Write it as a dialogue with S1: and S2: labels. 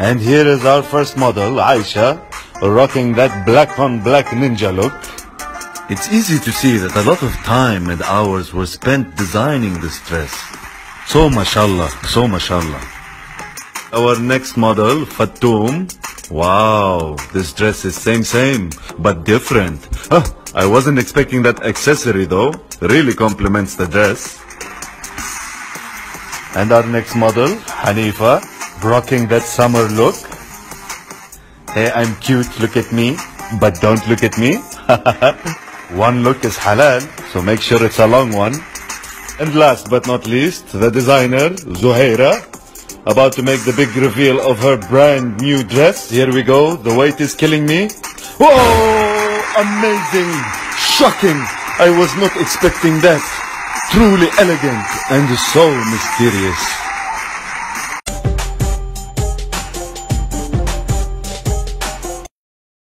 S1: And here is our first model, Aisha, rocking that black on black ninja look.
S2: It's easy to see that a lot of time and hours were spent designing this dress. So mashallah, so mashallah.
S1: Our next model, Fatoum. Wow, this dress is same same, but different. Huh, I wasn't expecting that accessory though. Really complements the dress. And our next model, Hanifa, rocking that summer look. Hey, I'm cute, look at me, but don't look at me. one look is halal, so make sure it's a long one. And last but not least, the designer, Zuhaira, about to make the big reveal of her brand new dress. Here we go, the weight is killing me. Whoa, amazing, shocking. I was not expecting that. Truly elegant and so mysterious.